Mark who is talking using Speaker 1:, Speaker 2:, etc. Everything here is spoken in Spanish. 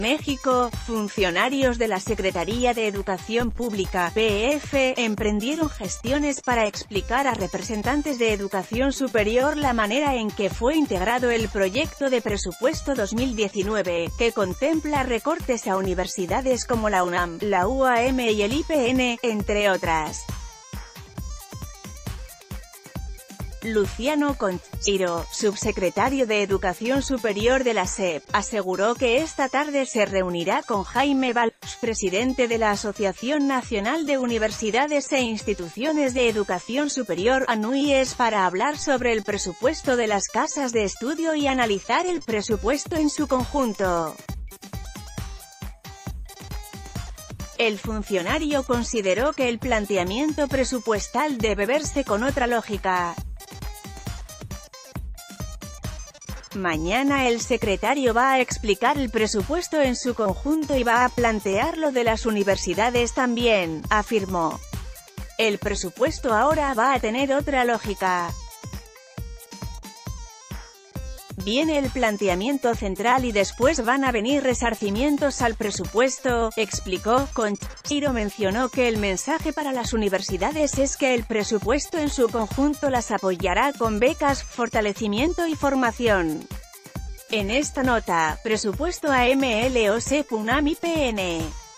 Speaker 1: México, funcionarios de la Secretaría de Educación Pública, PF, emprendieron gestiones para explicar a representantes de educación superior la manera en que fue integrado el proyecto de presupuesto 2019, que contempla recortes a universidades como la UNAM, la UAM y el IPN, entre otras. Luciano Conchiro, subsecretario de Educación Superior de la SEP, aseguró que esta tarde se reunirá con Jaime Valls, presidente de la Asociación Nacional de Universidades e Instituciones de Educación Superior, ANUIES, para hablar sobre el presupuesto de las casas de estudio y analizar el presupuesto en su conjunto. El funcionario consideró que el planteamiento presupuestal debe verse con otra lógica. Mañana el secretario va a explicar el presupuesto en su conjunto y va a plantear lo de las universidades también, afirmó. El presupuesto ahora va a tener otra lógica. Viene el planteamiento central y después van a venir resarcimientos al presupuesto, explicó. Conchiro mencionó que el mensaje para las universidades es que el presupuesto en su conjunto las apoyará con becas, fortalecimiento y formación. En esta nota, presupuesto a MLOC PUNAM y PN.